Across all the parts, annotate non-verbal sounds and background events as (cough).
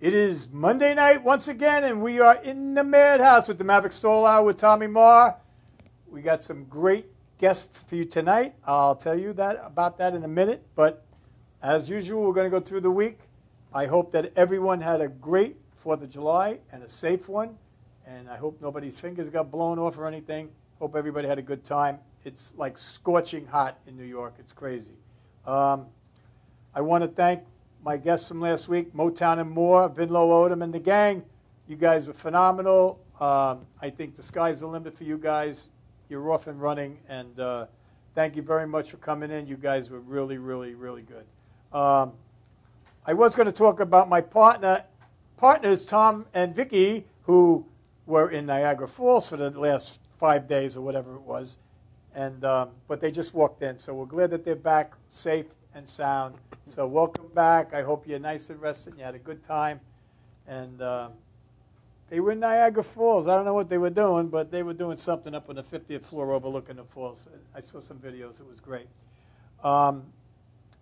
It is Monday night once again, and we are in the Madhouse with the Maverick Soul Hour with Tommy Maher. We got some great guests for you tonight. I'll tell you that about that in a minute. But as usual, we're going to go through the week. I hope that everyone had a great Fourth of July and a safe one, and I hope nobody's fingers got blown off or anything. Hope everybody had a good time. It's like scorching hot in New York. It's crazy. Um, I want to thank my guests from last week, Motown and More, Vinlow Odom and the gang. You guys were phenomenal. Um, I think the sky's the limit for you guys. You're off and running, and uh, thank you very much for coming in. You guys were really, really, really good. Um, I was going to talk about my partner, partners Tom and Vicky, who were in Niagara Falls for the last five days or whatever it was, and um, but they just walked in. So we're glad that they're back, safe and sound. So welcome back. I hope you're nice and rested. And you had a good time, and um, they were in Niagara Falls. I don't know what they were doing, but they were doing something up on the 50th floor overlooking the falls. I saw some videos. It was great. Um,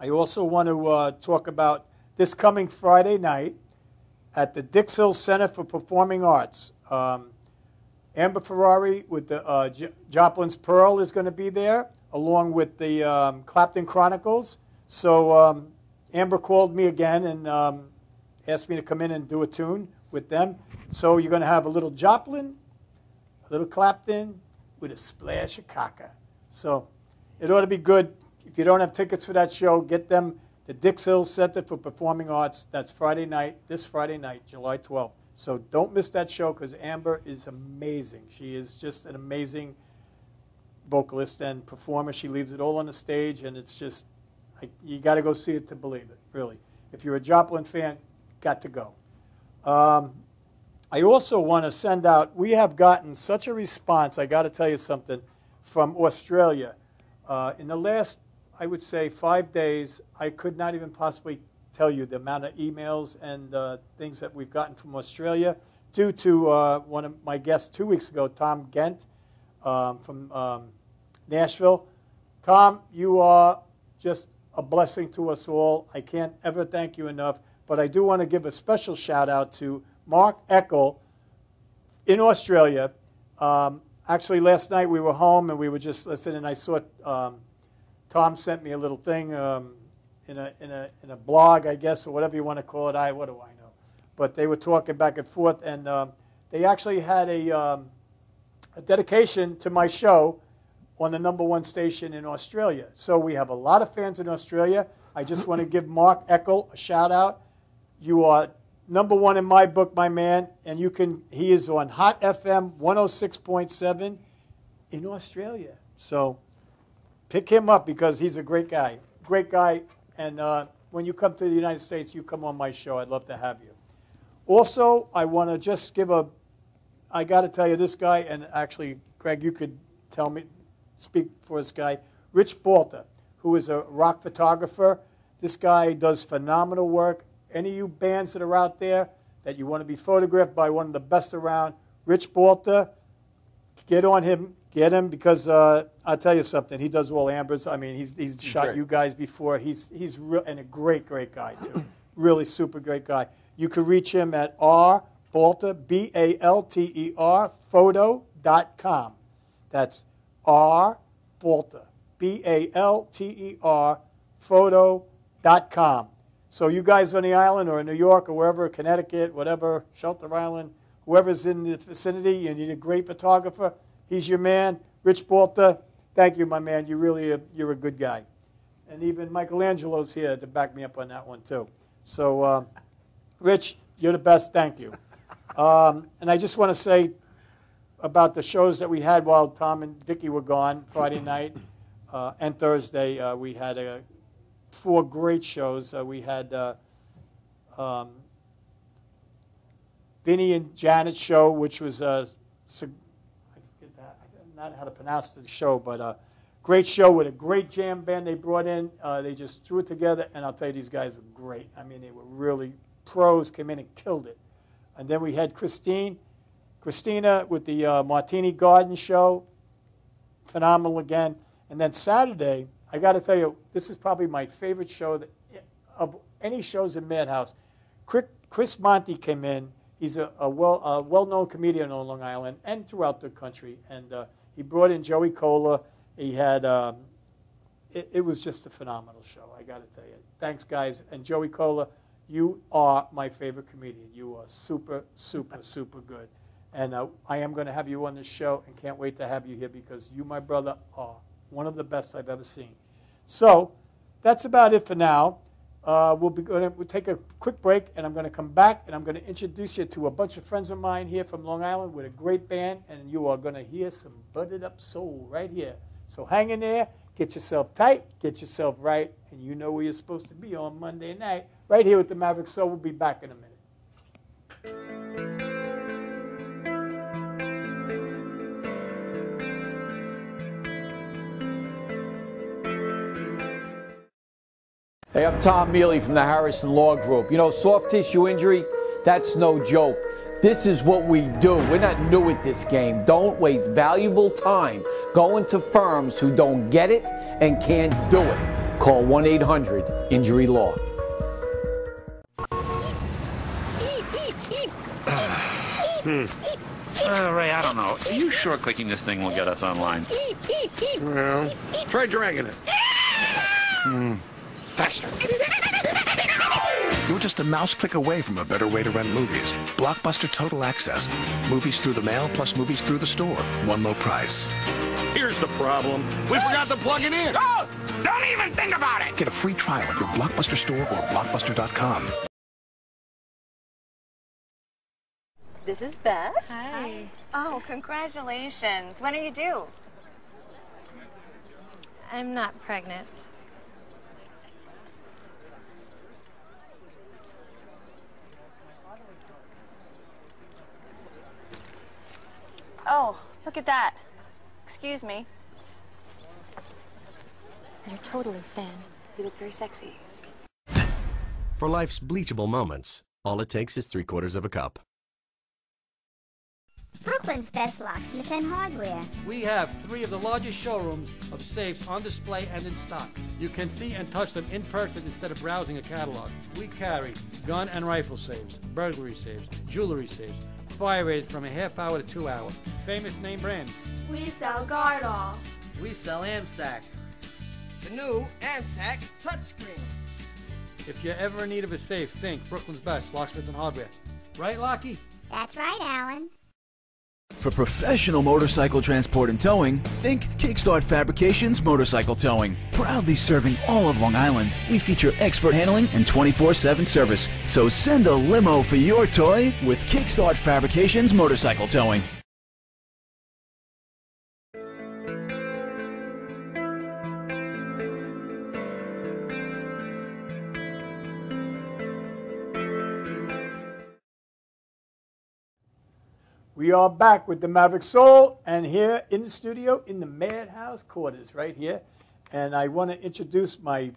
I also want to uh, talk about this coming Friday night at the Dix Hill Center for Performing Arts. Um, Amber Ferrari with the uh, Joplin's Pearl is going to be there, along with the um, Clapton Chronicles. So um, Amber called me again and um, asked me to come in and do a tune with them. So you're going to have a little Joplin, a little Clapton, with a splash of Cocker. So it ought to be good. If you don't have tickets for that show, get them. The Dix Hill Center for Performing Arts. That's Friday night, this Friday night, July 12th. So don't miss that show because Amber is amazing. She is just an amazing vocalist and performer. She leaves it all on the stage, and it's just, I, you got to go see it to believe it, really. If you're a Joplin fan, got to go. Um, I also want to send out, we have gotten such a response, I got to tell you something, from Australia. Uh, in the last, I would say, five days, I could not even possibly tell you the amount of emails and uh, things that we've gotten from Australia due to uh, one of my guests two weeks ago, Tom Gent um, from um, Nashville. Tom, you are just a blessing to us all. I can't ever thank you enough, but I do want to give a special shout out to Mark Eckel in Australia. Um, actually, last night we were home and we were just listening, I saw um, Tom sent me a little thing um, in, a, in, a, in a blog, I guess, or whatever you want to call it. I What do I know? But they were talking back and forth, and um, they actually had a, um, a dedication to my show on the number one station in Australia. So we have a lot of fans in Australia. I just want to give Mark Eckel a shout out. You are number one in my book, my man, and you can. He is on Hot FM 106.7 in Australia. So pick him up because he's a great guy. Great guy. And uh, when you come to the United States, you come on my show. I'd love to have you. Also, I want to just give a. I got to tell you, this guy, and actually, Greg, you could tell me, speak for this guy, Rich Balter, who is a rock photographer. This guy does phenomenal work. Any of you bands that are out there that you want to be photographed by one of the best around, Rich Balter, get on him, get him because uh, I'll tell you something. He does all ambers. I mean, he's, he's shot great. you guys before. He's he's real and a great great guy too. (clears throat) really super great guy. You can reach him at r balter b a l t e r photo.com. That's r balter b a l t e r photo.com. So you guys on the island or in New York or wherever, Connecticut, whatever, Shelter Island, whoever's in the vicinity, you need a great photographer. He's your man, Rich Balter. Thank you, my man. You really are, you're a good guy. And even Michelangelo's here to back me up on that one too. So, um, Rich, you're the best. Thank you. (laughs) Um, and I just want to say about the shows that we had while Tom and Vicky were gone Friday night uh, and Thursday. Uh, we had a four great shows. Uh, we had uh, um, Vinny and Janet's show, which was uh, I forget that, know how to pronounce the show, but a great show with a great jam band they brought in. Uh, they just threw it together, and I'll tell you, these guys were great. I mean, they were really pros. Came in and killed it. And then we had Christine, Christina with the uh, Martini Garden show, phenomenal again. And then Saturday, I got to tell you, this is probably my favorite show that, of any shows in Madhouse. Chris, Chris Monty came in. He's a, a well a well-known comedian on Long Island and throughout the country. And uh, he brought in Joey Cola. He had um, it, it was just a phenomenal show. I got to tell you. Thanks, guys. And Joey Cola, you are my favorite comedian. You are super, super, super good. And uh, I am going to have you on the show and can't wait to have you here because you, my brother, are one of the best I've ever seen. So that's about it for now. Uh, we'll be going to we'll take a quick break, and I'm going to come back, and I'm going to introduce you to a bunch of friends of mine here from Long Island with a great band, and you are going to hear some buttered up soul right here. So hang in there, get yourself tight, get yourself right, and you know where you're supposed to be on Monday night, right here with the Maverick Soul. We'll be back in a minute. Hey, I'm Tom Mealy from the Harrison Law Group. You know, soft tissue injury, that's no joke. This is what we do. We're not new at this game. Don't waste valuable time going to firms who don't get it and can't do it. Call 1 800 Injury Law. (sighs) Uh, Ray, I don't know. Are you sure clicking this thing will get us online? Well, try dragging it. (sighs) Faster. You're just a mouse click away from a better way to rent movies. Blockbuster Total Access. Movies through the mail plus movies through the store. One low price. Here's the problem. We forgot to plug it in. Oh! Don't even think about it! Get a free trial at your Blockbuster store or blockbuster.com. This is Beth. Hi. Oh, congratulations. When are you due? I'm not pregnant. Oh, look at that. Excuse me. You're totally thin. You look very sexy. For life's bleachable moments, all it takes is three quarters of a cup. Brooklyn's best locksmith and hardware. We have three of the largest showrooms of safes on display and in stock. You can see and touch them in person instead of browsing a catalog. We carry gun and rifle safes, burglary safes, jewelry safes, fire rated from a half hour to two hour. Famous name brands. We sell Gardall. We sell AMSEC. The new AMSEC touchscreen. If you're ever in need of a safe, think Brooklyn's best locksmith and hardware. Right, Lockie? That's right, Alan. For professional motorcycle transport and towing, think Kickstart Fabrications Motorcycle Towing. Proudly serving all of Long Island, we feature expert handling and 24 7 service. So send a limo for your toy with Kickstart Fabrications Motorcycle Towing. We are back with the Maverick Soul and here in the studio in the Madhouse quarters right here. And I want to introduce my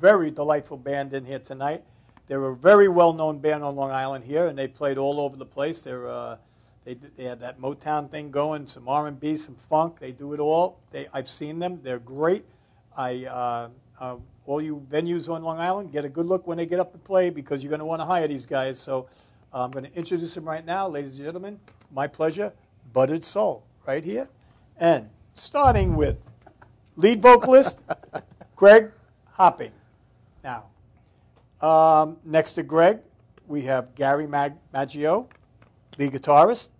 very delightful band in here tonight. They're a very well-known band on Long Island here, and they played all over the place. They're, uh, they, they have that Motown thing going, some R&B, some funk. They do it all. They, I've seen them. They're great. I, uh, uh, all you venues on Long Island, get a good look when they get up and play because you're going to want to hire these guys. So I'm going to introduce him right now, ladies and gentlemen. My pleasure, Buttered Soul, right here. And starting with lead vocalist, (laughs) Greg Hopping. Now, um, next to Greg, we have Gary Mag- Maggio, lead guitarist.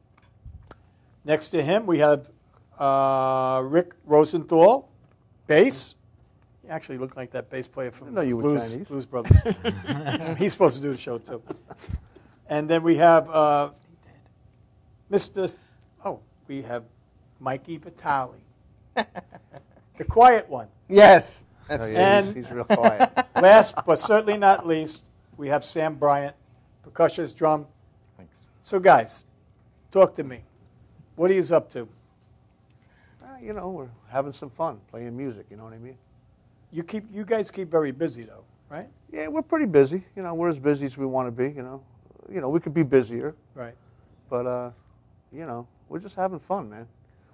Next to him, we have uh, Rick Rosenthal, bass. He actually looked like that bass player from know you Blues, Blues Brothers. (laughs) He's supposed to do the show too. And then we have uh, Mr. Oh, we have Mikey Vitale, (laughs) the quiet one. Yes. That's and yeah, he's, he's real quiet. (laughs) last but certainly not least, we have Sam Bryant, percussionist, drum. Thanks. So, guys, talk to me. What are you up to? Uh, you know, we're having some fun playing music. You know what I mean? You keep, you guys keep very busy though, right? Yeah, we're pretty busy. You know, we're as busy as we want to be. You know, you know, we could be busier, Right. but uh, you know, we're just having fun, man.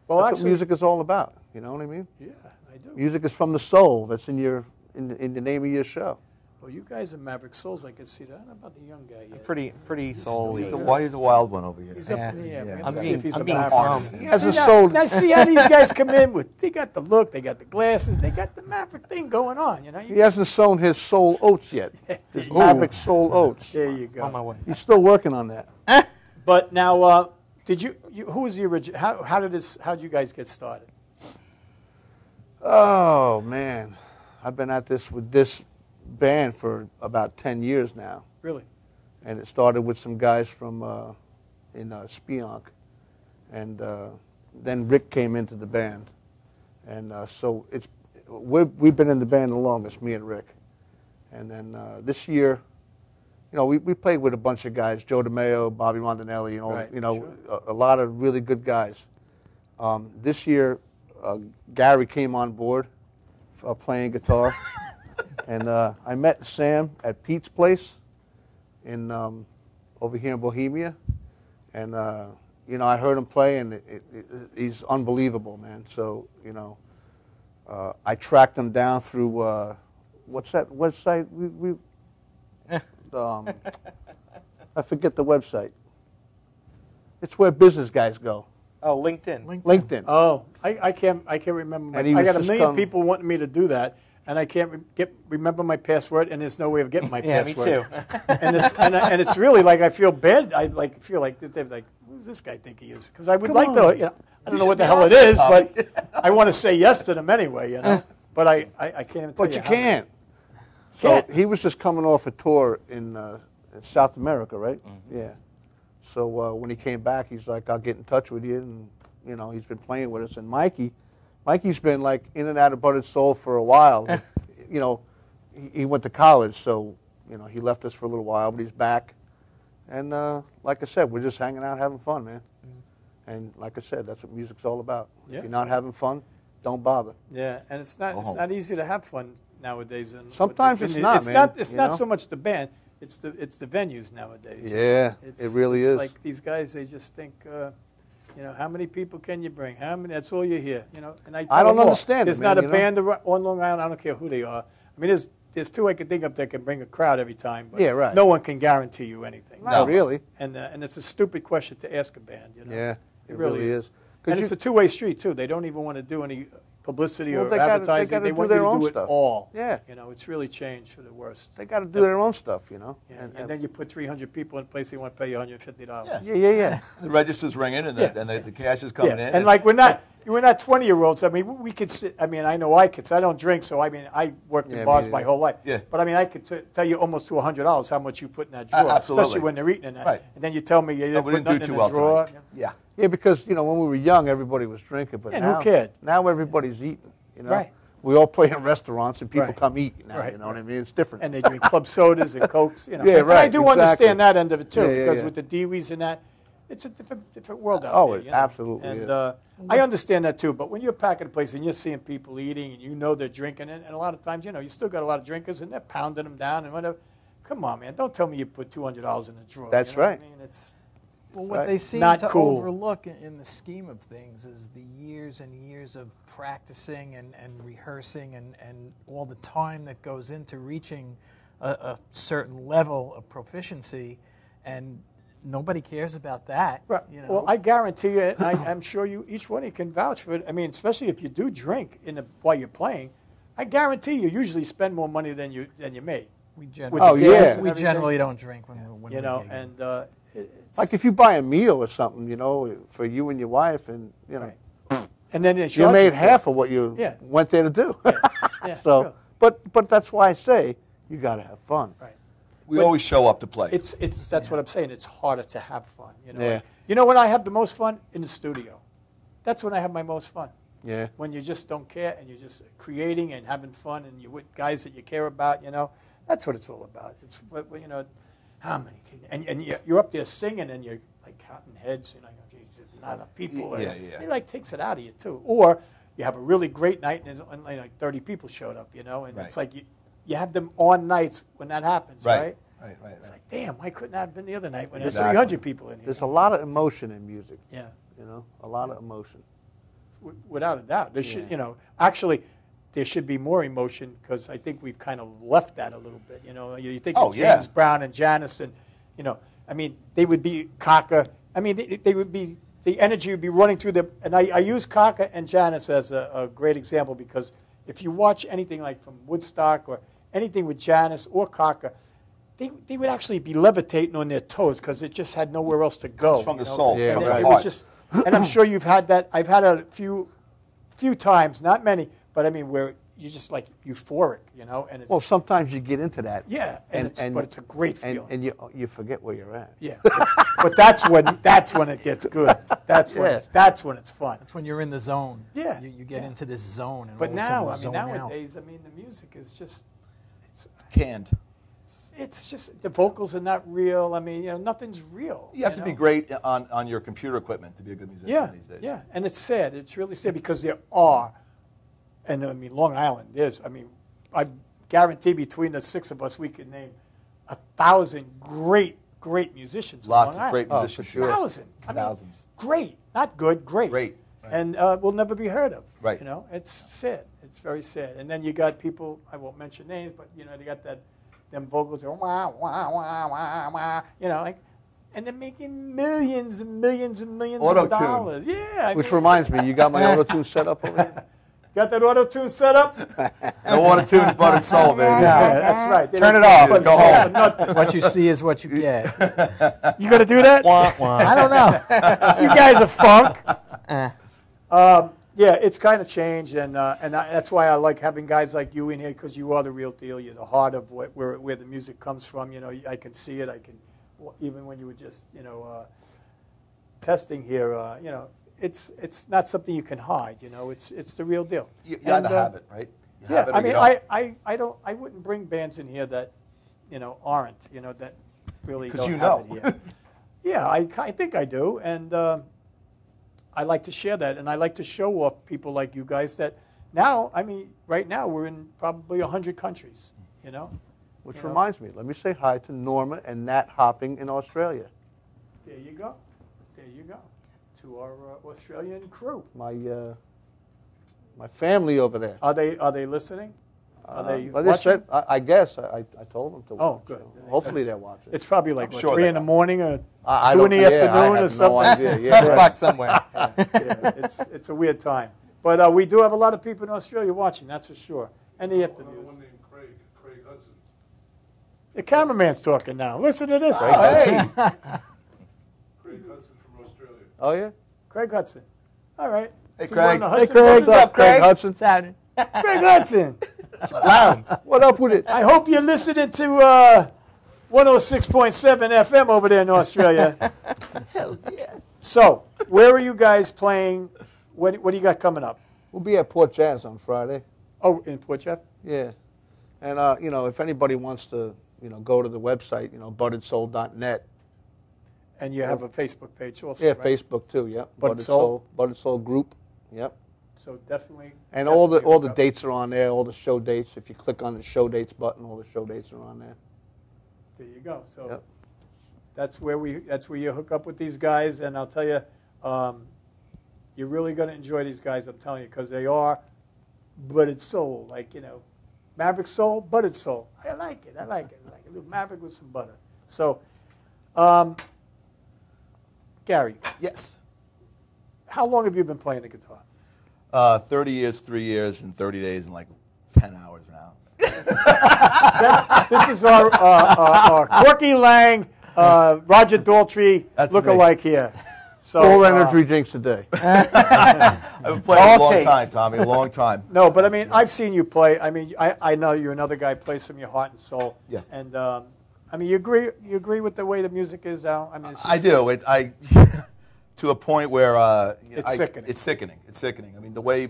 Well, That's actually- what music is all about. You know what I mean? Yeah, I do. Music is from the soul. That's in your in, the- in the name of your show. Well, you guys are Maverick Souls. I can see that. I don't know about the young guy yet. Pretty, pretty soul. He's the, wi- he's the wild one over here. He's up in the air. We have I'm see being, if he's I'm a being Maverick. calm. He has See a now, soul. now see how these guys come in with. They got the look. They got the glasses. They got the Maverick thing going on. You know. You He hasn't sown his soul oats yet. (laughs) His Maverick soul oats. There you go. On my way. He's still working on that. (laughs) But now, uh, did you, you? Who was the original? How, how did this? How did you guys get started? Oh man, I've been at this with this band for about ten years now, Really? and it started with some guys from uh, in uh, Spionk, and uh, then Rick came into the band, and uh, so it's we've we've been in the band the longest, me and Rick, and then uh, this year. You know, we, we played with a bunch of guys, Joe DeMeo, Bobby Rondinelli, you know, Right, you know, sure. a, a lot of really good guys. Um, this year, uh, Gary came on board uh, playing guitar, (laughs) and uh, I met Sam at Pete's place in um, over here in Bohemia, and uh, you know I heard him play, and it, it, it, he's unbelievable, man. So you know, uh, I tracked him down through uh, what's that website? We, we um, I forget the website. It's where business guys go. Oh, LinkedIn. LinkedIn. Oh, I, I can't. I can't remember. My, And he I got a million come- people wanting me to do that, and I can't re- get remember my password, and there's no way of getting my (laughs) Yeah, me password. too. (laughs) and it's and, I- and it's really like I feel bad. I like feel like they're like, who's this guy think he is? Because I would Come like to. You know, I don't You know what the hell it is, it there, is, Tommy. but (laughs) I want to say yes to them anyway. You know, but I, I, I can't even. Tell But you how many- can't. So Can't. he was just coming off a tour in, uh, in South America, right? Mm-hmm. Yeah. So uh, when he came back, he's like, "I'll get in touch with you," and you know, he's been playing with us. And Mikey, Mikey's been like in and out of Buttered Soul for a while. (laughs) you know, he, he went to college, so you know, he left us for a little while, but he's back. And uh, like I said, we're just hanging out, having fun, man. And like I said, that's what music's all about. Mm-hmm. Yeah. If you're not having fun, don't bother. Yeah, and it's not Go it's home. not easy to have fun nowadays. And Sometimes it's not, It's man, not. It's not know? so much the band. It's the it's the venues nowadays. Yeah, It's, it really it's is. Like these guys, they just think, uh, you know, how many people can you bring? How many? That's all you hear. You know, and I. Tell I don't understand it, There's man, not a you know? band on Long Island. I don't care who they are. I mean, there's there's two I can think of that can bring a crowd every time. But Yeah, right. No one can guarantee you anything. Not really. And uh, and it's a stupid question to ask a band. You know. Yeah, it, really, is. 'Cause And you- it's a two-way street too. They don't even want to do any publicity Well, or they gotta- they gotta do want their you to own do stuff. it all. Yeah. You know, it's really changed for the worse. They got to do their own stuff, you know. Yeah, and, then you put 300 people in a place, they want to pay you 150 dollars. Yeah, yeah, yeah. (laughs) The register's ringing and the, Yeah. and the, the cash is coming yeah. in. And like we're not we're not 20 year olds. I mean, we, we could sit. I mean, I know I could. So I don't drink, so I mean, I worked Yeah, in me bars neither. my whole life. Yeah. But I mean, I could t- tell you almost to 100 dollars how much you put in that A- drawer, absolutely. especially when they're eating in that. Right. And then you tell me you didn't we put didn't do nothing too in well the drawer. tonight. Yeah. Yeah, because you know when we were young, everybody was drinking, but and who now, cared? now everybody's eating. You know, Right. we all play in restaurants and people Right. come eat. Now, Right, you know what I mean? It's different. and they drink club (laughs) sodas and cokes. You know. Yeah, And I do exactly. understand that end of it too, Yeah, yeah, because yeah. with the DWIs and that, it's a different different world out Oh, there. it you know? absolutely And uh, I understand that too. But when you're packing a place and you're seeing people eating and you know they're drinking it, and a lot of times, you know, you still got a lot of drinkers and they're pounding them down and whatever. Come on, man! Don't tell me you put two hundred dollars in the drawer. That's you know right. I mean, it's Well, what Right. they seem Not to cool. overlook in, in the scheme of things is the years and years of practicing and, and rehearsing and, and all the time that goes into reaching a, a certain level of proficiency, and nobody cares about that. Right. You know? Well, I guarantee you, and I, (laughs) I'm sure you, each one of you can vouch for it. I mean, especially if you do drink in the, while you're playing, I guarantee you usually spend more money than you than you made. we generally, Oh, gas yeah. we everything. generally don't drink when we're when you we're know, gigging. and uh, it- it's, like if you buy a meal or something, you know, for you and your wife, and you know, Right. and then they you charge made for it. half of what you Yeah. went there to do. Yeah, (laughs) so, true. but but that's why I say you got to have fun. Right. we but- always show up to play. It's it's that's what I'm saying. It's harder to have fun. You know. Yeah. You know when I have the most fun in the studio. That's when I have my most fun. Yeah. When you just don't care and you're just creating and having fun and you're with guys that you care about. You know. That's what it's all about. It's what what, you know. How many? And and you're you're up there singing and you're like counting heads. You know. Geez, there's not enough people. Yeah, And yeah. It like takes it out of you too. Or you have a really great night and there's only like 30 people showed up. You know. And it's like you you have them on nights when that happens. right. right? Right. Right. It's right. like, damn, why couldn't I have been the other night when there's 300 people in here? There's a lot of emotion in music. yeah, You know, a lot of emotion. w- without a doubt. There should, you know, actually, there should be more emotion because I think we've kind of left that a little bit. You know, you, you think Oh, of yeah. James Brown and Janis, and you know, I mean, they would be Cocker. I mean, they, they would be the energy would be running through them. And I, I use Cocker and Janis as a, a great example because if you watch anything like from Woodstock or anything with Janis or Cocker. They, they would actually be levitating on their toes because it just had nowhere else to go. It's from the know? soul, And from it, it was just, and I'm sure you've had that. I've had a few, few times, not many, but I mean where you're just like euphoric, you know, and it's Well, sometimes you get into that. Yeah, and it's- but it's a great and, feeling. And you, you forget where you're at. yeah. but that's when that's when it gets good. That's when Yeah. it's that's when it's fun. That's when you're in the zone. Yeah, You, you get yeah. into this zone. And But all of a now, I mean, you zone out. nowadays, I mean, the music is just it's Canned. it's just the vocals are not real. I mean, you know, nothing's real. You have to be great on, on your computer equipment to be a good musician Yeah, these days. yeah, and it's sad. It's really sad because there are, and I mean, Long Island is. I mean, I guarantee between the six of us, we could name a thousand great, great musicians. Lots of great musicians. A thousand. I mean, Thousands. great, not good, great. Great. And uh, will never be heard of. Right. You know, it's sad. It's very sad. And then you got people. I won't mention names, but you know, they got that, them vocals are wah wah wah wah wah. You know, like, and they're making millions and millions and millions of Auto-tune. dollars. Yeah. I Which mean- reminds me, you got my (laughs) auto tune set up over here? Got that auto tune set up? No auto-tune, buttered soul, baby. Yeah, that's right. They Turn it off. put Go home. nothing. what you see is what you (laughs) get. You gonna do that? I don't know. (laughs) you guys are funk. (laughs) Eh. Um, yeah, it's kind of changed, and uh, and I, that's why I like having guys like you in here because you are the real deal. You're the heart of what, where where the music comes from. You know, I can see it. I can even when you were just you know uh, testing here. Uh, you know, it's it's not something you can hide. You know, it's it's the real deal. You, you either And, uh, have it, right? You yeah, have it or I you mean, don't. I, I, I don't I wouldn't bring bands in here that you know aren't you know that really 'Cause don't you have know. it here. (laughs) yeah, I, I think I do, and um I like to share that, and I like to show off people like you guys that now I mean right now we're in probably hundred countries, you know. Which You know? reminds me, let me say hi to Norma and Nat Hopping in Australia. There you go, there you go, to our uh, Australian crew. My uh, my family over there. Are they are they listening? Are they Uh, well, they watching? said, I, I guess, I, I told them to Oh, watch. good. so hopefully they're watching. It's probably like I'm what, sure three they in the are. morning or I- I two in the don't- yeah, I afternoon have or no something. idea, (laughs) yeah. 10 o'clock somewhere. (laughs) yeah, it's, it's a weird time. But uh, we do have a lot of people in Australia watching, that's for sure. And the afternoons. Craig, Craig Hudson. The cameraman's talking now. Listen to this. Oh, Craig. (laughs) Craig Hudson from Australia. Oh, yeah? Craig Hudson. All right. Hey, So Craig. Hey, Hudson Craig. Brothers? What's up, Craig? Hudson. Saturday. Craig Hudson. (laughs) Lounge. What up with it? I hope you're listening to uh, 106.7 FM over there in Australia. (laughs) Hell yeah. So, where are you guys playing? What, what do you got coming up? We'll be at Port Jazz on Friday. Oh, in Port Jeff? Yeah. And, uh, you know, if anybody wants to, you know, go to the website, you know, butteredsoul.net. And you have a Facebook page also, Yeah, right? Facebook too, yep. Buttered Soul? Buttered Soul Group, yep. So definitely. And all the all the up. dates are on there, all the show dates. If you click on the show dates button, all the show dates are on there. There you go. So Yep. that's where we that's where you hook up with these guys, and I'll tell you, um, you're really going to enjoy these guys. I'm telling you because they are butted soul, like you know, Maverick soul, butted soul. I like it. I like it. I like it. A little Maverick with some butter. So, um, Gary. Yes. How long have you been playing the guitar? Uh, 30 years, three years, and 30 days, and like 10 hours now. (laughs) This is our, uh, uh, our Corky Laing, uh, Roger Daltrey That's look-alike here. So, Four uh, energy drinks a day. (laughs) I've been playing All a long takes. time, Tommy, a long time. No, but I mean, I've seen you play. I mean, I, I know you're another guy plays from your heart and soul. Yeah. And um, I mean, you agree you agree with the way the music is now. I mean, I do. It, I (laughs) to a point where uh, It's I- sickening. It's sickening. It's sickening. I mean, the way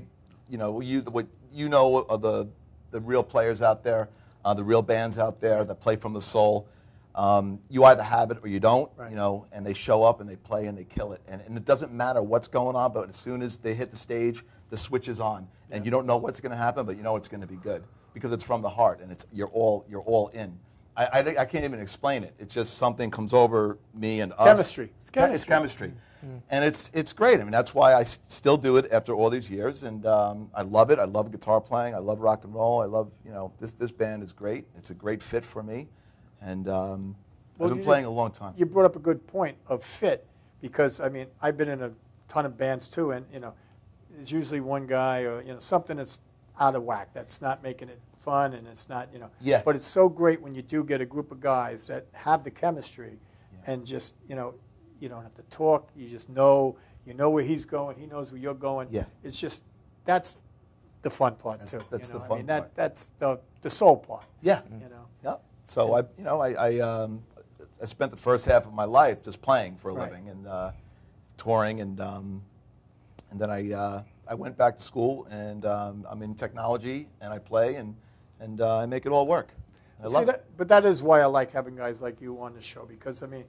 you know you the what you know of the the real players out there, uh, the real bands out there that play from the soul. Um, you either have it or you don't, you know, and they show up and they play and they kill it. And, and it doesn't matter what's going on, but as soon as they hit the stage, the switch is on, and you don't know what's going to happen, but you know it's going to be good because it's from the heart and it's you're all you're all in. I, I, I can't even explain it. It's just something comes over me and us. Chemistry. It's Che- It's chemistry. chemistry. and it's it's great. I mean, that's why I still do it after all these years, and um, I love it. I love guitar playing. I love rock and roll. I love you know this this band is great. It's a great fit for me, and um, Well, I've been playing just- a long time. You brought up a good point of fit because I mean I've been in a ton of bands too, and you know there's usually one guy or you know something that's out of whack that's not making it fun and it's not you know. Yeah. But it's so great when you do get a group of guys that have the chemistry, and just you know you don't have to talk. You just know you know where he's going. He knows where you're going. Yeah. It's just that's the fun part That's- too. that's you the know? I fun mean, that, part. That's the the soul part. Yeah. You know. Yep. So I, you know, I, I, um, I spent the first half of my life just playing for a Right. living and uh, touring, and um, and then I, uh, I went back to school, and um, I'm in technology, and I play, and and uh, I make it all work. I See, that, but that is why I like having guys like you on the show because I mean,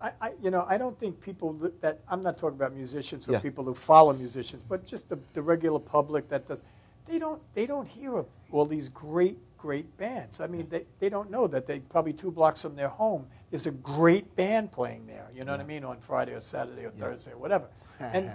I, I you know I don't think people that, that I'm not talking about musicians or Yeah. people who follow musicians, but just the, the regular public that does. They don't they don't hear of all these great great bands. I mean, they, they don't know that they probably two blocks from their home is a great band playing there. You know what I mean on Friday or Saturday or Thursday or whatever. (laughs) and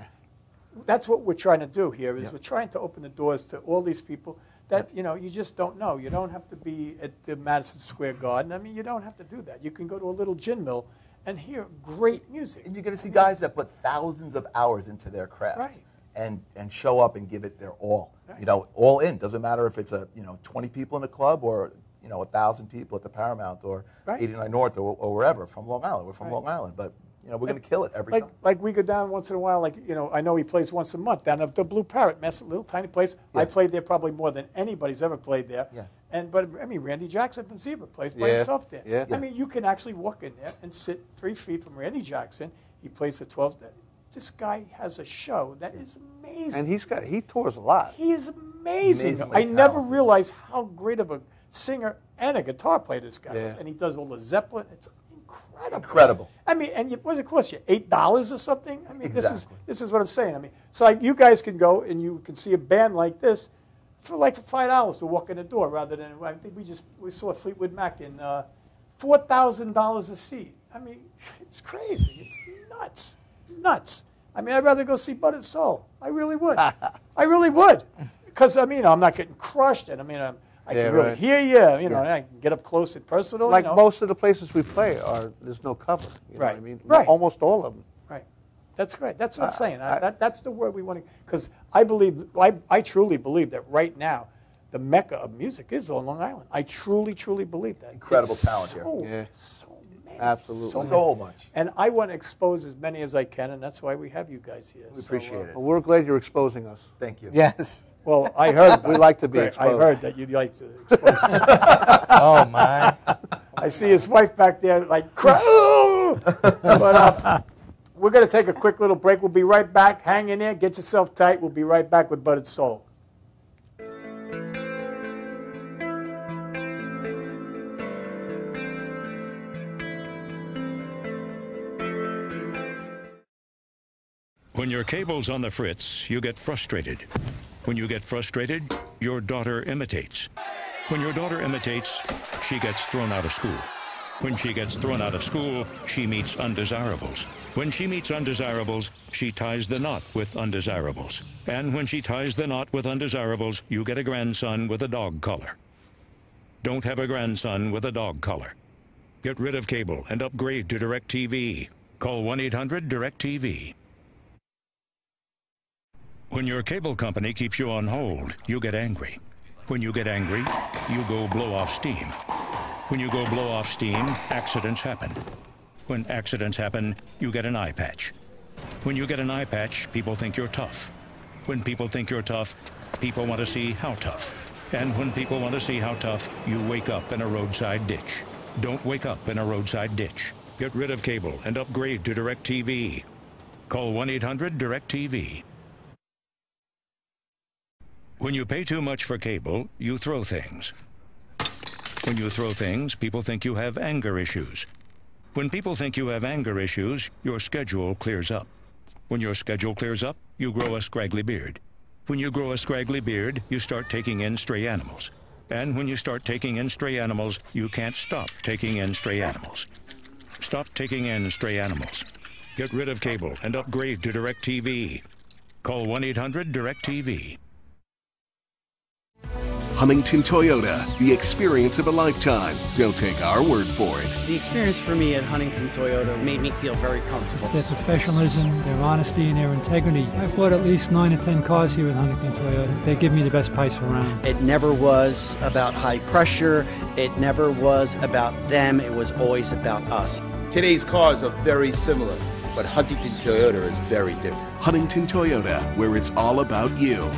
that's what we're trying to do here is Yeah. we're trying to open the doors to all these people that you know you just don't know you don't have to be at the madison square garden i mean you don't have to do that you can go to a little gin mill and hear great music And you're going to see guys that put thousands of hours into their craft Right. and, and show up and give it their all. Right. You know, all in. Doesn't matter if it's a you know 20 people in a club or you know a thousand people at the Paramount or Right. 89 North or, or wherever from Long Island. We're from Right. Long Island, but you know we're going to kill it every like time. like we go down once in a while like you know i know he plays once a month down at the blue parrot mess little tiny place i played there probably more than anybody's ever played there Yeah. and but i mean randy jackson from zebra plays by Yeah. himself there Yeah. i mean you can actually walk in there and sit three feet from randy jackson he plays the 12 this guy has a show that is amazing And he's got he tours a lot. He is amazing. I never talented. realized how great of a singer and a guitar player this guy is. And he does all the Zeppelin. It's incredible. Incredible. I mean, and you, what does it cost you? Eight dollars or something? I mean, this is this is what I'm saying. I mean, so like, you guys can go and you can see a band like this for like five dollars to walk in the door, rather than I think we just we saw Fleetwood Mac in uh, four thousand dollars a seat. I mean, (laughs) it's crazy. It's nuts, nuts. I mean, I'd rather go see Bud and Soul. I really would. (laughs) I really would, because I mean, I'm not getting crushed, and I mean, I'm, I Yeah, can really right. hear you. You know, I can get up close and personal. Like you know. most of the places we play are there's no cover. You know Right. what I mean? Right. Almost all of them. Right. That's great. That's what I'm saying. I, I- that, that's the word we want to, because I believe, I, I truly believe that right now, the mecca of music is on Long Island. I truly, truly believe that. Incredible It's talent here. so, Yeah. So many. Absolutely. So, So much. And I want to expose as many as I can, and that's why we have you guys here. We So, appreciate uh, it. Well, we're glad you're exposing us. Thank you. Yes. Well, I heard We like to be Greg, I heard that you'd like to expose yourself. (laughs) Oh my. I see his wife back there like, cry. but uh, we're going to take a quick little break. We'll be right back. Hang in there. Get yourself tight. We'll be right back with Buttered Soul. When your cable's on the fritz, you get frustrated. When you get frustrated, your daughter imitates. When your daughter imitates, she gets thrown out of school. When she gets thrown out of school, she meets undesirables. When she meets undesirables, she ties the knot with undesirables. And when she ties the knot with undesirables, you get a grandson with a dog collar. Don't have a grandson with a dog collar. Get rid of cable and upgrade to DirecTV. Call 1 800 DirecTV. When your cable company keeps you on hold, you get angry. When you get angry, you go blow off steam. When you go blow off steam, accidents happen. When accidents happen, you get an eye patch. When you get an eye patch, people think you're tough. When people think you're tough, people want to see how tough. And when people want to see how tough, you wake up in a roadside ditch. Don't wake up in a roadside ditch. Get rid of cable and upgrade to DirecTV. Call 1 800 DirecTV. When you pay too much for cable, you throw things. When you throw things, people think you have anger issues. When people think you have anger issues, your schedule clears up. When your schedule clears up, you grow a scraggly beard. When you grow a scraggly beard, you start taking in stray animals. And when you start taking in stray animals, you can't stop taking in stray animals. Stop taking in stray animals. Get rid of cable and upgrade to DirecTV. Call 1 800 DirecTV. Huntington Toyota, the experience of a lifetime. Don't take our word for it. The experience for me at Huntington Toyota made me feel very comfortable. Their professionalism, their honesty, and their integrity. I've bought at least nine or ten cars here at Huntington Toyota. They give me the best price around. It never was about high pressure. It never was about them. It was always about us. Today's cars are very similar, but Huntington Toyota is very different. Huntington Toyota, where it's all about you.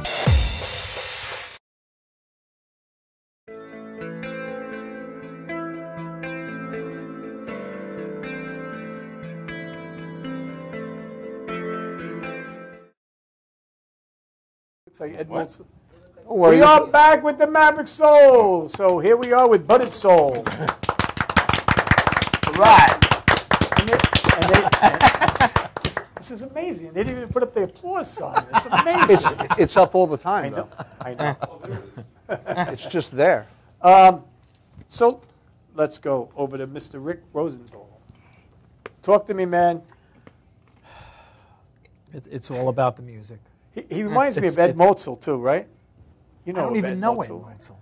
Looks like Ed Wilson. We are back with the Maverick Soul. So here we are with Buttered Soul. (laughs) right. And they, and they, and this, this is amazing. They didn't even put up the applause sign. It's It's, amazing. it's up all the time, I though. know. I know. (laughs) it's just there. Um, so let's go over to Mr. Rick Rosenthal. Talk to me, man. It, it's all about the music. He, he reminds me of Ed it's- Motzel, too, right? You know I don't of even Ed know Ed Motzel. Motzel.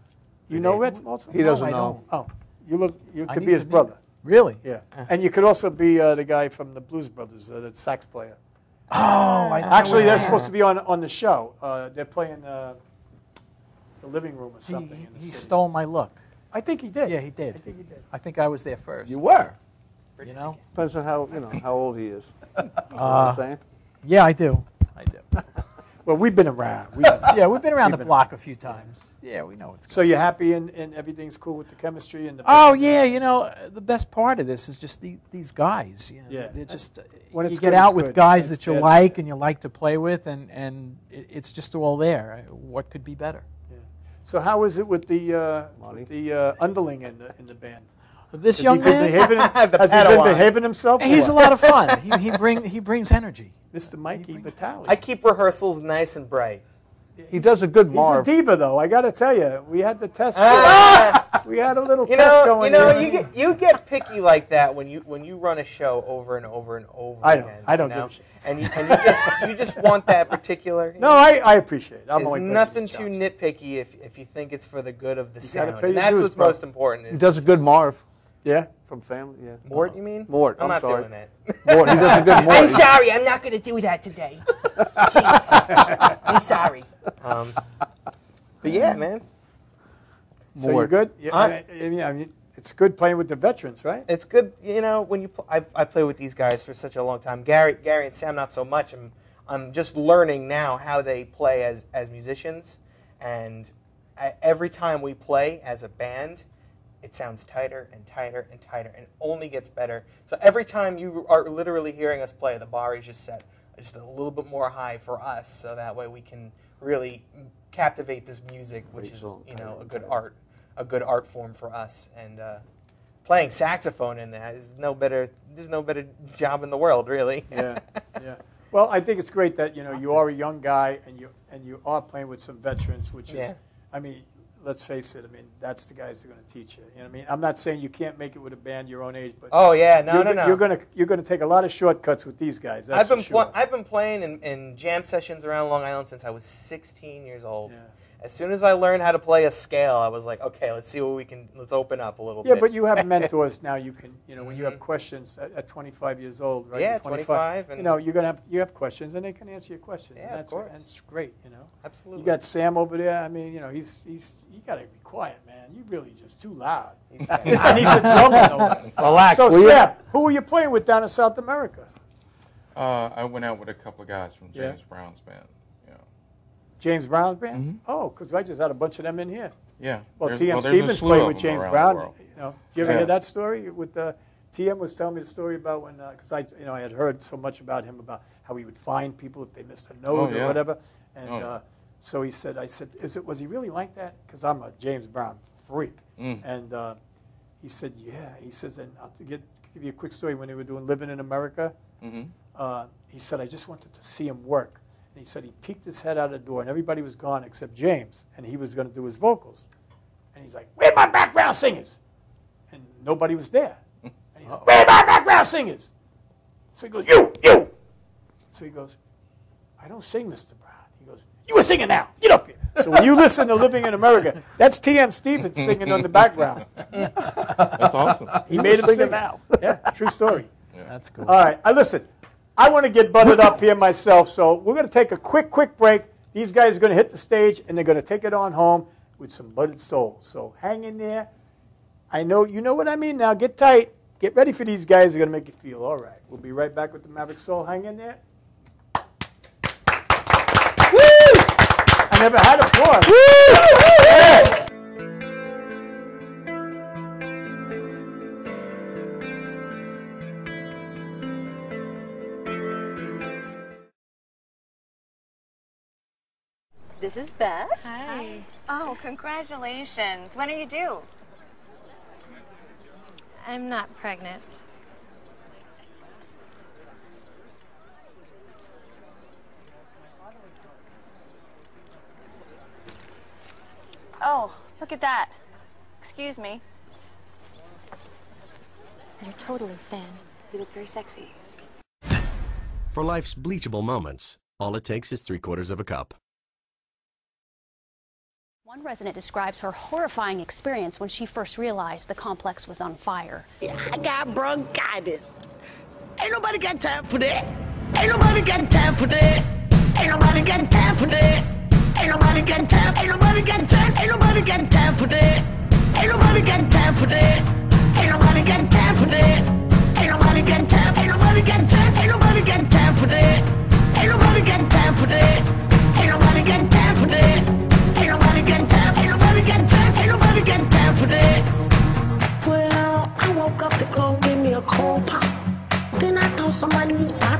You know Ed Motzel? He doesn't No, I know. Oh, you look. You I could be his brother. him. Really? Yeah. Uh. And you could also be uh, the guy from the Blues Brothers, uh, the sax player. Oh, I thought Actually, they're supposed to be on on the show. Uh, they're playing uh, the living room or something. he, in the he stole my look. I think he did. Yeah, he did. I think he did. I think I was there first. You were. You know? Depends on how you know how old he is. (laughs) You know what Uh, I'm saying? Yeah, I do. I do. Well, we've been around. We've been, (laughs) yeah, we've been around we've the been block a few times. Yeah, we know what's So you're happy and, and everything's cool with the chemistry and the. Oh yeah, you know uh, the best part of this is just the, these guys. You know, Yeah. they're just uh, When you it's get good, out it's with good. guys It's that you bad, like and you like to play with, and and it, it's just all there. Uh, What could be better? Yeah. So how is it with the uh, with the uh, underling in the in the band? This Has young he been man, behaving, (laughs) The has he been behaving himself? he's a lot of fun. (laughs) he, he bring he brings energy. Mr. Mikey Vitale. I keep rehearsals nice and bright. He does a good He's a diva, though. I got to tell you, we had the test. Ah! we had a little You test know, going. you know, here. you get you get picky like that when you when you run a show over and over and over I don't. again. I don't you give know? a shit. And you, and you just you just want that particular. No, I, I appreciate it. I'm There's only nothing too nitpicky if, if you think it's for the good of the You sound. pay And that's what's most important. He does a good Marv Yeah. from Family. Yeah. Mort, you mean? Mort. I'm, I'm not sorry. feeling that. Mort. He does a good Mort. I'm sorry. I'm not going to do that today. Jeez. I'm sorry. Um, but yeah, man. So you're good. Yeah, I- I, I mean, I mean, it's good playing with the veterans, right? It's good, you know, when you pl- I I play with these guys for such a long time. Gary, Gary and Sam, not so much. I'm I'm just learning now how they play as as musicians, and I, every time we play as a band, it sounds tighter and tighter and tighter, and only gets better. So every time you are literally hearing us play, the bar is just set just a little bit more high for us, so that way we can really captivate this music, which is you know a good art, a good art form for us, and. Uh, playing saxophone in that is no better. There's no better job in the world, really. Yeah, yeah. (laughs) Well, I think it's great that you know you are a young guy and you and you are playing with some veterans, which is, Yeah. I mean, let's face it. I mean, that's the guys who are going to teach you. You know what I mean? I'm not saying you can't make it with a band your own age, but Oh, yeah. No, you're, no, no. You're going to you're going to take a lot of shortcuts with these guys. That's I've been sure. pl- I've been playing in, in jam sessions around Long Island since I was 16 years old. As soon as I learned how to play a scale, I was like, okay, let's see what we can. Let's open up a little yeah, bit. Yeah, but you have (laughs) mentors now. You can, you know, when you have questions at, at 25 years old, right? Mm-hmm. Yeah, You're 25 You know, you're gonna have you have questions, and they can answer your questions. Yeah, and of that's, course. That's great. You know. Absolutely. You got Sam over there. I mean, you know, he's he's you got to be quiet, man. You're really just too loud. (laughs) and he's a drummer. (laughs) Relax, So will you? Sam, who were you playing with down in South America? Uh, I went out with a couple of guys from Yeah. James Brown's band. James Brown's band. Oh, because I just had a bunch of them in here. Yeah. Well, There's- T.M. well, Stevens played with James Brown. You know, do you ever Yeah. hear that story? With uh, T.M. was telling me the story about when because I you know I had heard so much about him about how he would find people if they missed a note Oh, or yeah. whatever, and Oh, uh, so he said, I said, is it was he really like that? Because I'm a James Brown freak, Mm. and uh, he said, yeah. He says, and I'll to get, give you a quick story when they were doing Living in America. Mm -hmm. Uh, he said, I just wanted to see him work. And he said he peeked his head out of the door, and everybody was gone except James, and he was going to do his vocals. And he's like, "Where are my background singers?" And nobody was there. And he's like, "Where are my background singers?" So he goes, you, you. So he goes, I don't sing, Mr. Brown. He goes, you were singing now. Get up here. So when you listen to Living in America, that's T.M. Stevens singing on the background. That's awesome. He made him Sing sing it now. Yeah, true story. That's cool. All right, I listen. I want to get butted up here myself, so we're going to take a quick, quick break. These guys are going to hit the stage, and they're going to take it on home with some buttered souls. So hang in there. I know you know what I mean. Now get tight. Get ready for these guys. They're going to make you feel all right. We'll be right back with the Maverick Soul. Hang in there. Woo! I never had applause. Yeah. This is Beth. Hi. Oh, congratulations. When are you due? I'm not pregnant. Oh, look at that. Excuse me. You're totally thin. You look very sexy. For life's bleachable moments, all it takes is three quarters of a cup. One resident describes her horrifying experience when she first realized the complex was on fire. I got bronchitis. Ain't nobody got time for that. Ain't nobody got time for that. Ain't nobody got time for that. Ain't nobody got time. Ain't nobody got time. Ain't nobody got time for that. Ain't nobody got time for that. Ain't nobody got time for that. Ain't nobody got time. Ain't nobody got time. Ain't nobody got time for that. Ain't nobody got time for that. Ain't nobody got time for that. Nobody time. Ain't nobody got time for that. Well, I woke up to go get me a cold pop. Then I thought somebody was barbecuing,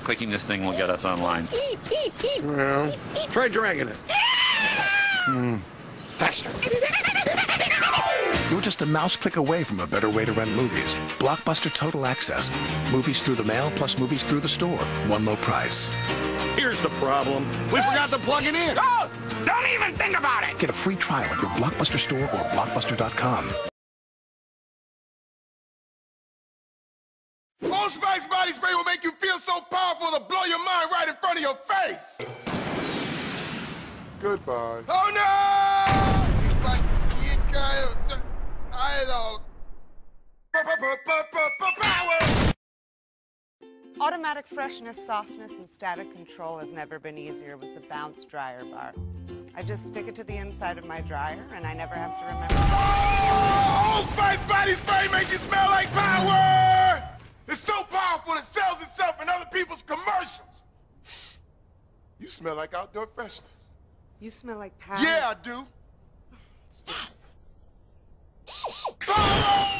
Are clicking this thing will get us online? Well, try dragging it. Hmm. Faster. You're just a mouse click away from a better way to rent movies. Blockbuster Total Access. Movies through the mail plus movies through the store. One low price. Here's the problem. We forgot to plug it in. Oh! Don't even think about it! Get a free trial at your Blockbuster store or Blockbuster.com. powerful to blow your mind right in front of your face. Goodbye. Oh no! It's like you got idol. Power. Automatic freshness, softness, and static control has never been easier with the Bounce Dryer Bar. I just stick it to the inside of my dryer, and I never have to remember. Oh, Old Spice body spray makes you smell like power. It's so people's commercials. You smell like outdoor freshness. You smell like power. Yeah, I do. Power!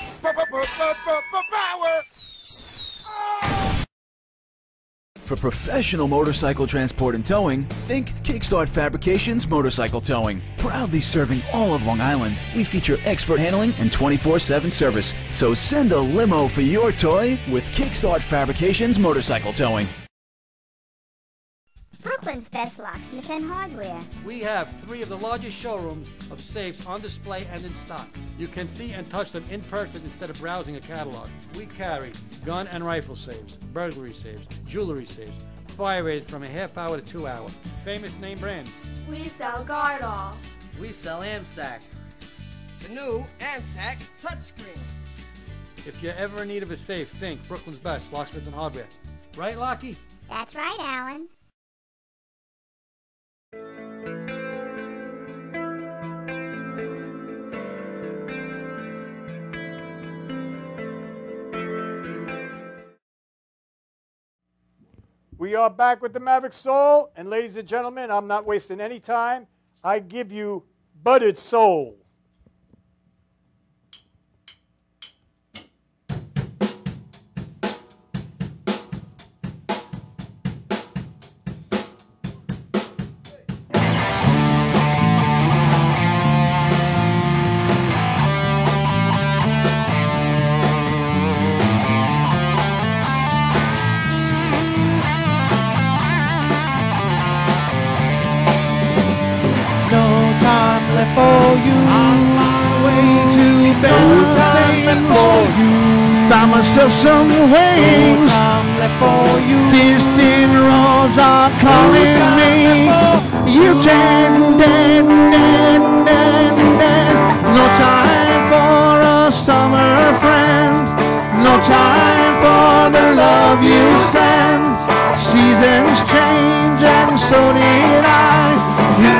For professional motorcycle transport and towing, think Kickstart Fabrications Motorcycle Towing. Proudly serving all of Long Island, we feature expert handling and 24-7 service. So send a limo for your toy with Kickstart Fabrications Motorcycle Towing. Brooklyn Allen's Best Locksmith and Hardware. We have three of the largest showrooms of safes on display and in stock. You can see and touch them in person instead of browsing a catalog. We carry gun and rifle safes, burglary safes, jewelry safes, fire rated from a half hour to two hour. Famous name brands. We sell Gardall. We sell AMSEC. The new AMSEC touchscreen. If you're ever in need of a safe, think Brooklyn's Best Locksmith and Hardware. Right, Lockie? That's right, Alan. We are back with the Maverick Soul. And ladies and gentlemen, I'm not wasting any time. I give you Buttered Soul. For you. On my way to better things. Found myself some wings. Distant roads are calling me. You tan, dan, dan, dan, dan. No time for a summer friend. No time for the love you send. Seasons change and so did I. You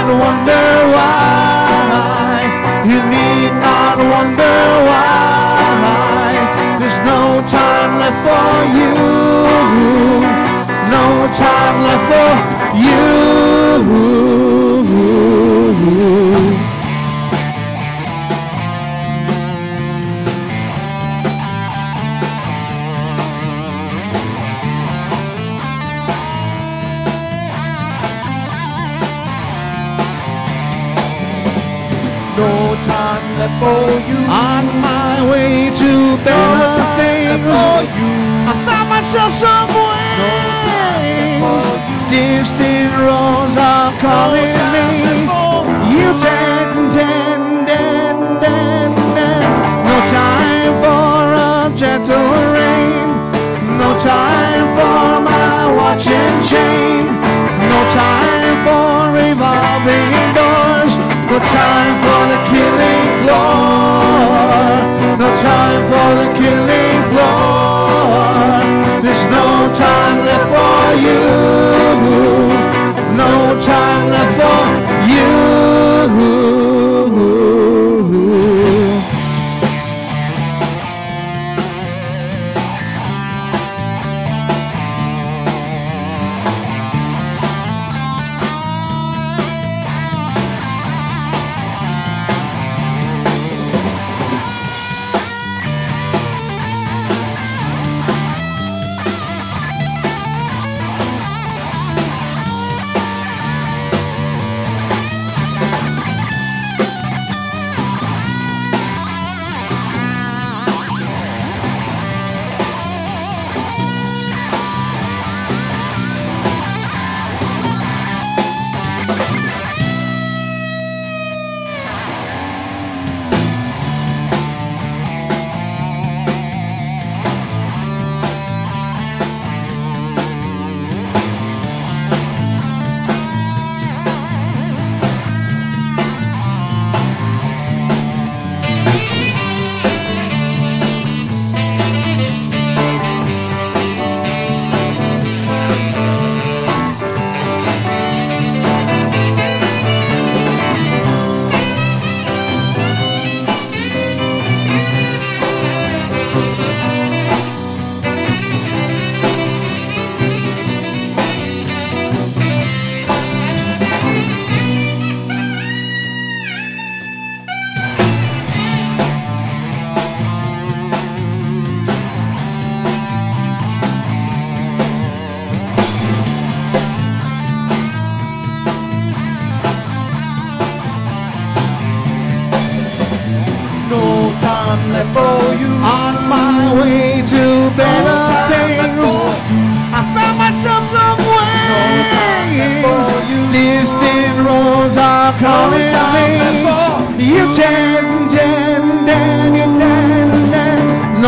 not wonder why. You need not wonder why. There's no time left for you. No time left for you. For you. On my way to better things. I found myself some wings. Distant roads are calling me. You tan, tan, dan, dan, dan. No time for a gentle rain. No time for my watch and chain. No time for revolving doors. No time for the killing floor. No time for the killing floor. There's no time left for you. No time left for you.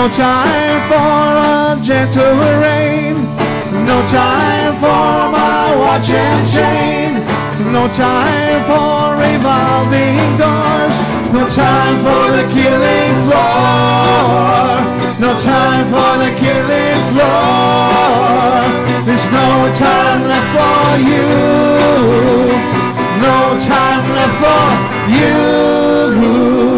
No time for a gentle rain. No time for my watch and chain. No time for revolving doors. No time for the killing floor. No time for the killing floor. There's no time left for you. No time left for you.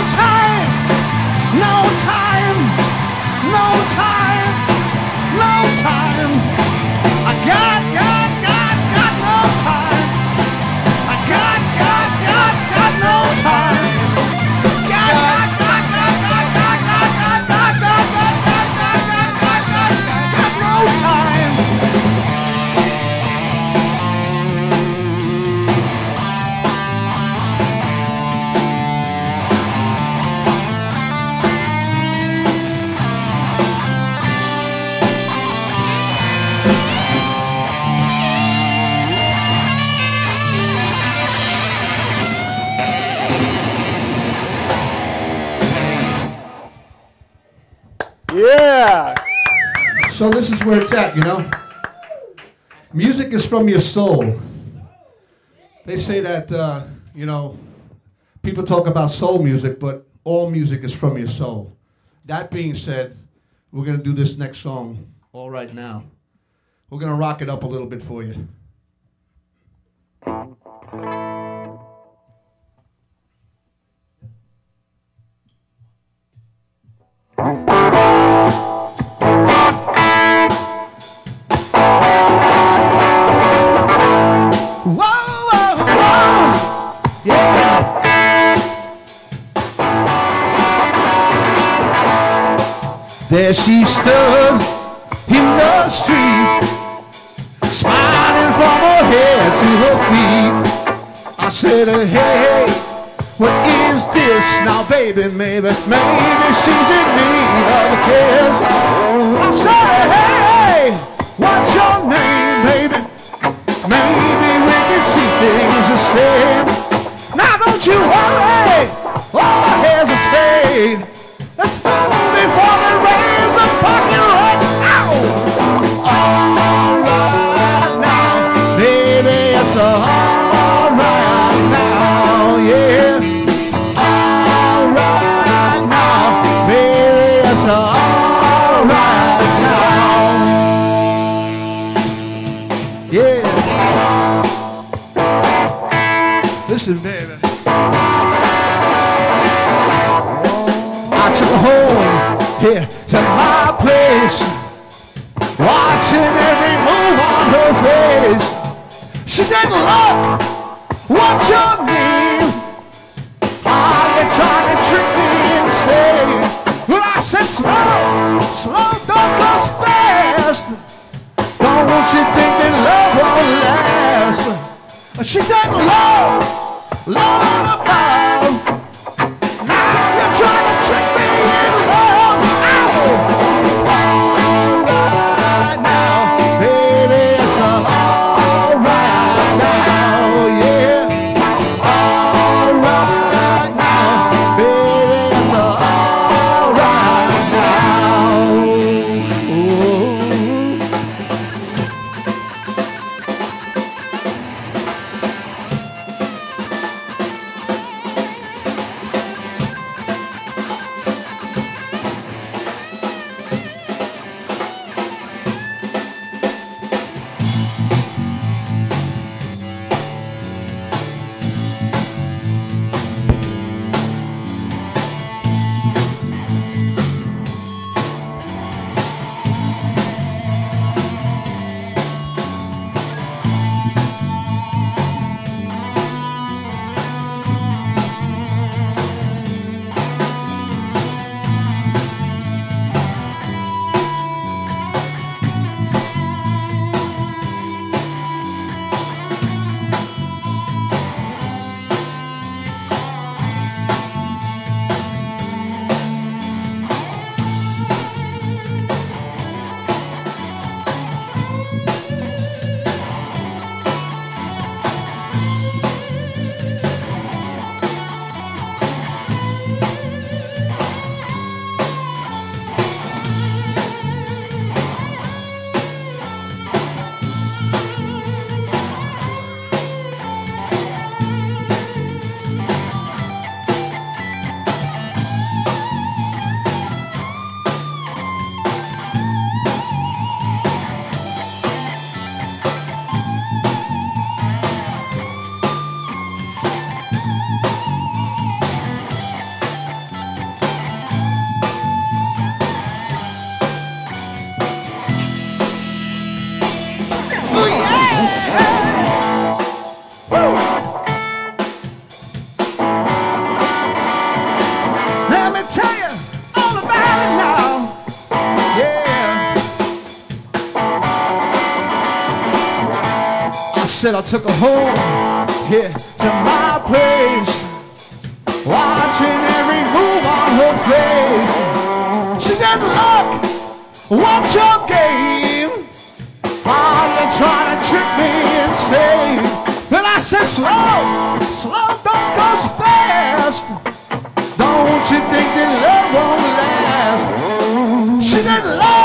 Time! No time! No time! No time! Where it's at, you know. Music is from your soul. They say that uh, you know people talk about soul music, but all music is from your soul. That being said, we're gonna do this next song all right now. We're gonna rock it up a little bit for you. Whoa, (laughs) There she stood in the street, smiling from her head to her feet. I said, hey, hey, what is this now, baby? Maybe, maybe she's in need of a kiss. I said, hey, hey, what's your name, baby? Maybe we can see things the same. Now don't you worry or hesitate. Let's they All right now, baby, it's all right now, yeah. All right now, baby, it's all right now. Yeah. Listen, baby. I took her home here to my place, watching every move on her face. She said, Look, what's your name? Are you trying to trick me insane? Well, I said, Slow, slow, don't go fast. Don't you think that love won't last? She said, Love, love on the above. Took her home here to my place, watching every move on her face. She said, "Look, watch your game? Are you trying to trick me and say?" And I said, "Slow, slow, don't go so fast. Don't you think that love won't last?" She said, "Lord,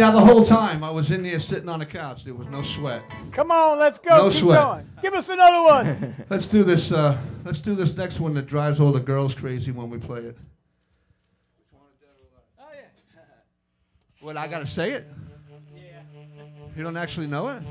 now the whole time I was in there sitting on the couch, there was no sweat. Come on, let's go. No Keep sweat. going. Give us another one. (laughs) Let's do this. Uh, let's do this next one that drives all the girls crazy when we play it. Oh yeah. What I gotta say it? Yeah. You don't actually know it?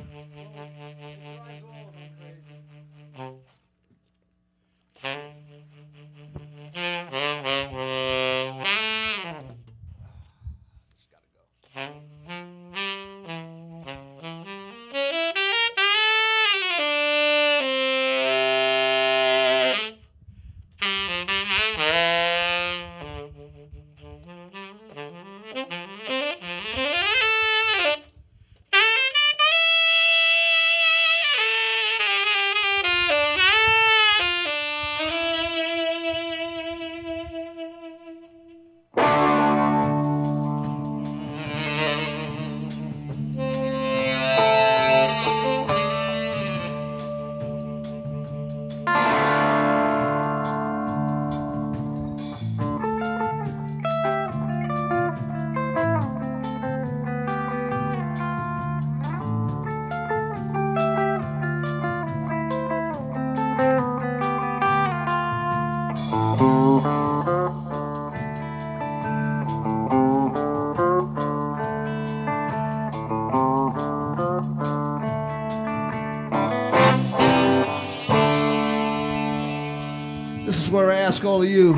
Ask all of you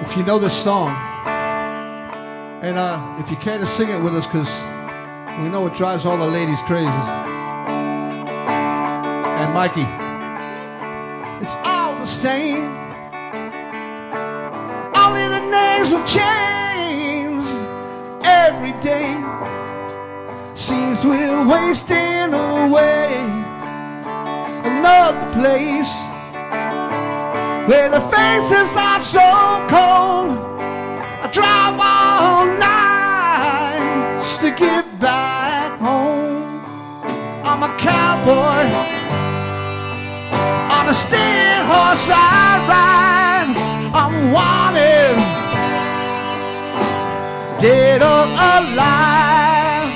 if you know this song. And uh, if you care to sing it with us, because we know it drives all the ladies crazy. And Mikey, it's all the same. Only the names will change every day. Seems we're wasting away another place where the faces are so cold. I drive all night just to get back home. I'm a cowboy on a steer horse I ride. I'm wanted, dead or alive.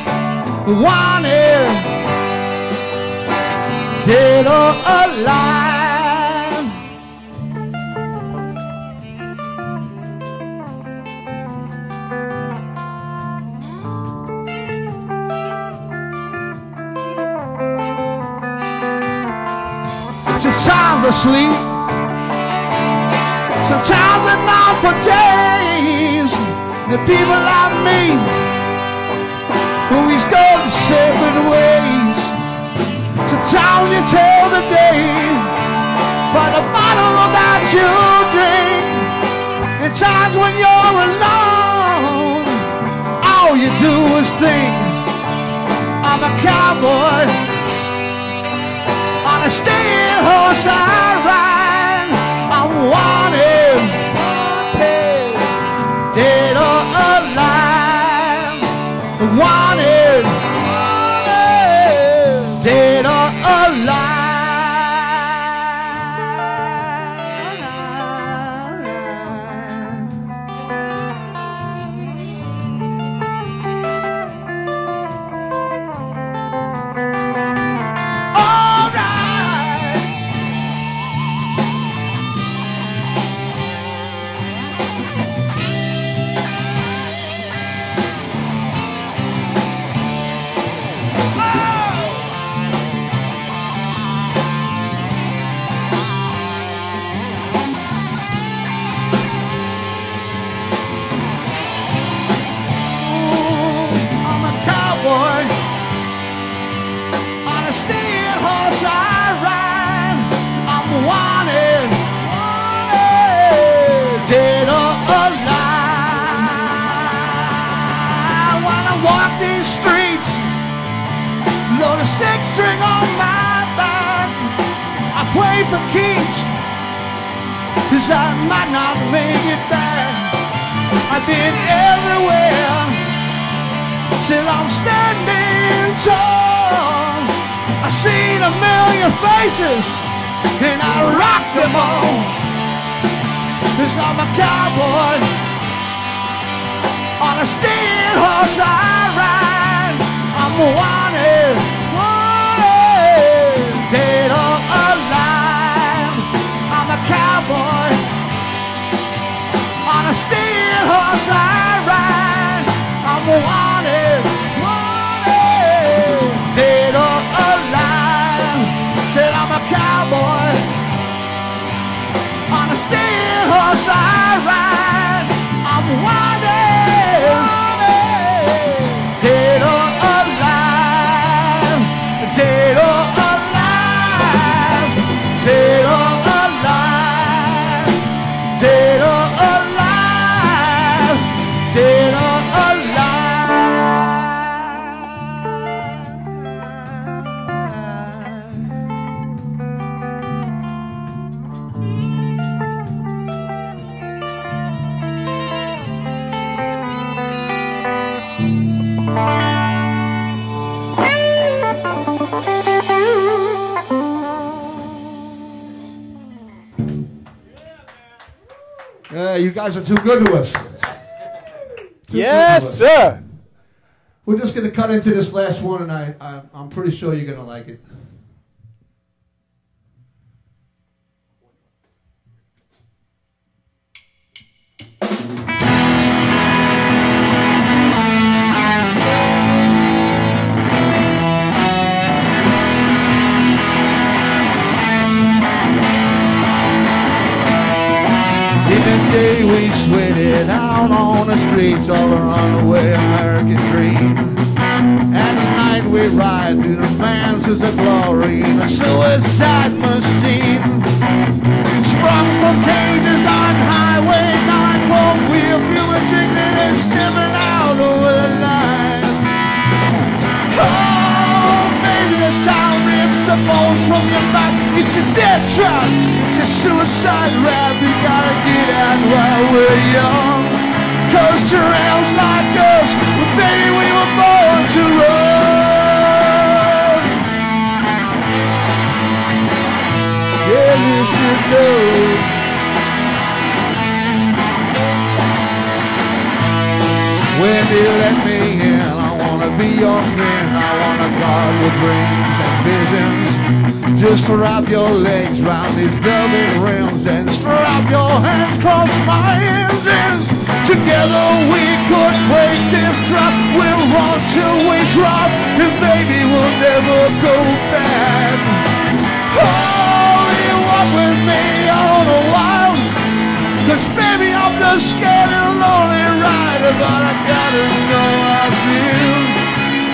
Wanted, dead or alive. to sleep. Sometimes I knock for days. The people like me, who is going separate ways. Sometimes you tell the day by the bottle that you drink. In times when you're alone, all you do is think, I'm a cowboy gonna stay in Horseside are too good to us. Too yes, us. sir. We're just going to cut into this last one, and I, I, I'm pretty sure you're going to like it. vision. Just wrap your legs round these velvet rims and strap your hands cross my engines. Together we could break this trap. We'll run till we drop, and baby we'll never go back. Oh, you walk with me on a wild, cause baby I'm just scared and lonely rider, but I gotta know I feel.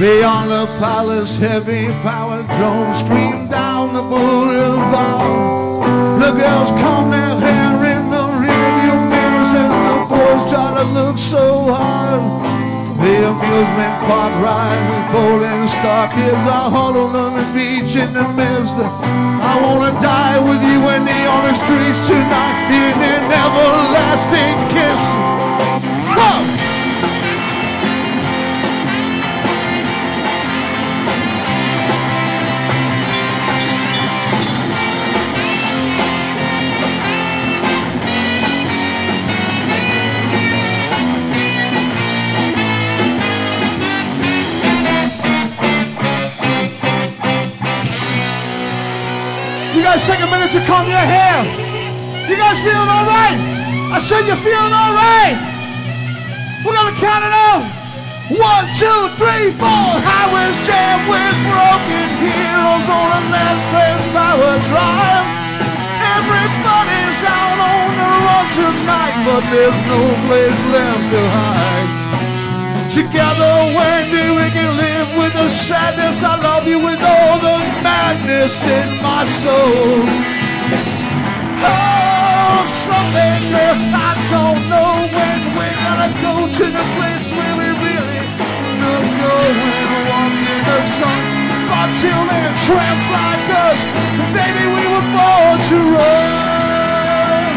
Beyond the palace, heavy powered drone stream down the boulevard. The girls comb their hair in the rearview mirrors, and the boys try to look so hard. The amusement park rises, bowling star kids are huddled on the beach in the mist. I wanna die with you in the on the streets tonight in an everlasting kiss. Whoa! Guys take a minute to comb your hair. You guys feeling all right? I said you're feeling all right. We're gonna count it off. One, two, three, four. Highways jammed with broken heroes on a last power drive. Everybody's out on the run tonight, but there's no place left to hide. Together, Wendy, we can live the sadness. I love you with all the madness in my soul. Oh, girl, I don't know when we're gonna go to the place where we really love going. Walk in the sun. But till then, tramps like us, baby, we were born to run.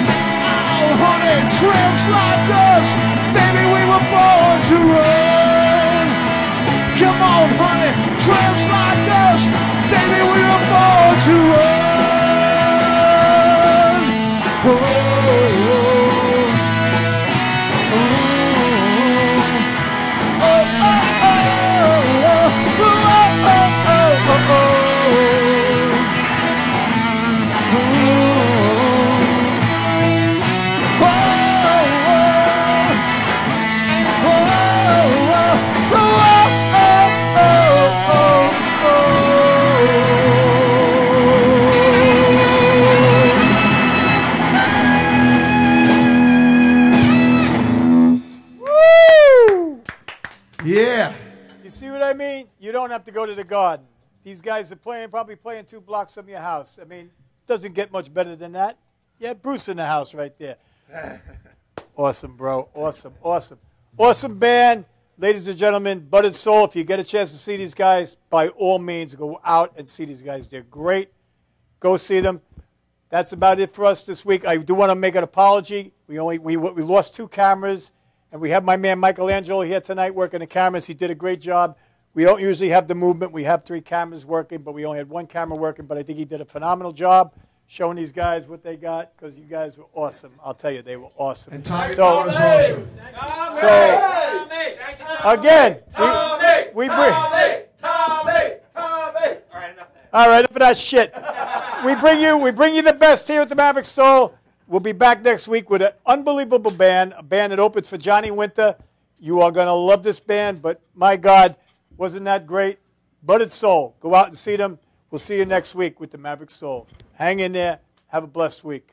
Oh, honey, tramps like us, baby, we were born to run. Come on, honey, tramps like us, baby, we were born to run. Oh, the garden. These guys are playing, probably playing two blocks from your house. I mean, doesn't get much better than that. Yeah, Bruce in the house right there. (laughs) Awesome, bro. Awesome, awesome. Awesome band. Ladies and gentlemen, Buttered Soul, if you get a chance to see these guys, by all means, go out and see these guys. They're great. Go see them. That's about it for us this week. I do want to make an apology. We only we, we lost two cameras, and we have my man Michelangelo here tonight working the cameras. He did a great job. We don't usually have the movement. We have three cameras working, but we only had one camera working. But I think he did a phenomenal job showing these guys what they got because you guys were awesome. I'll tell you, they were awesome. And Tommy so, is awesome. so again, we, we bring. All right, enough of that shit. we bring you, we bring you the best here at the Maverick Soul. We'll be back next week with an unbelievable band, a band that opens for Johnny Winter. You are going to love this band, but my God, wasn't that great? Buttered Soul. Go out and see them. We'll see you next week with the Maverick Soul. Hang in there. Have a blessed week.